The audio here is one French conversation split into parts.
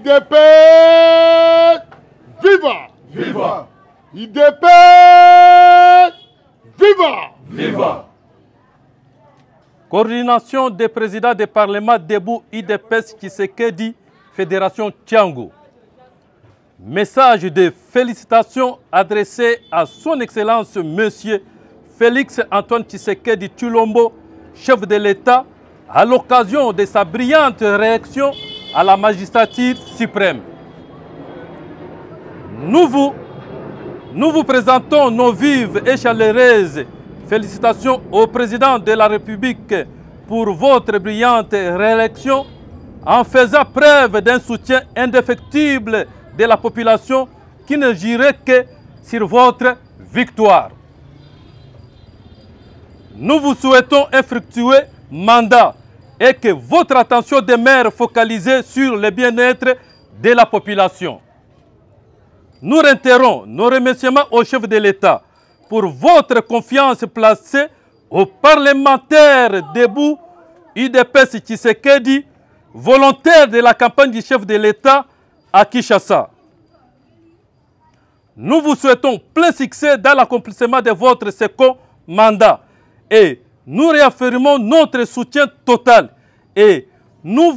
IDP Viva Viva IDP Viva Viva Coordination des présidents des parlements debout IDPS Tshisekedi, Fédération Tiango. Message de félicitations adressé à son Excellence Monsieur Félix Antoine Tshisekedi Tulombo, chef de l'État, à l'occasion de sa brillante réaction à la magistrature suprême. Nous vous, nous vous présentons nos vives et chaleureuses félicitations au président de la République pour votre brillante réélection en faisant preuve d'un soutien indéfectible de la population qui ne jurait que sur votre victoire. Nous vous souhaitons un fructueux mandat et que votre attention demeure focalisée sur le bien-être de la population. Nous réitérons nos remerciements au chef de l'État pour votre confiance placée aux parlementaires debout UDPS Tshisekedi, volontaires de la campagne du chef de l'État à Kinshasa. Nous vous souhaitons plein succès dans l'accomplissement de votre second mandat et nous réaffirmons notre soutien total et nous,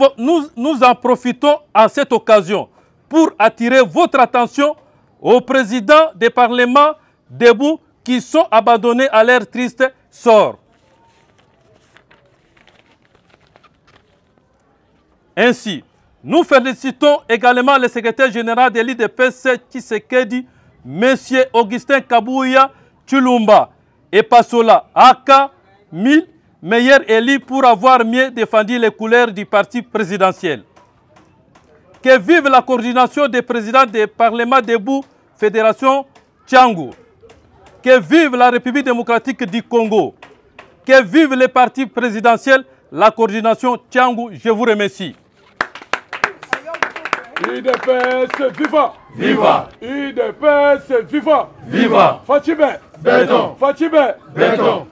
nous, en profitons à cette occasion pour attirer votre attention aux présidents des parlements debout qui sont abandonnés à leur triste sort. Ainsi, nous félicitons également le secrétaire général de l'IDPS Tshisekedi, M. Augustin Kabouya Chulumba et Pasola Aka 1000 meilleurs élus pour avoir mieux défendu les couleurs du parti présidentiel. Que vive la coordination des présidents des parlements debout, Fédération Tchangou. Que vive la République démocratique du Congo. Que vive les partis présidentiels, la coordination Tchangou. Je vous remercie. IDPS Viva Viva IDPS Viva Viva Fatime Béton Fatime Béton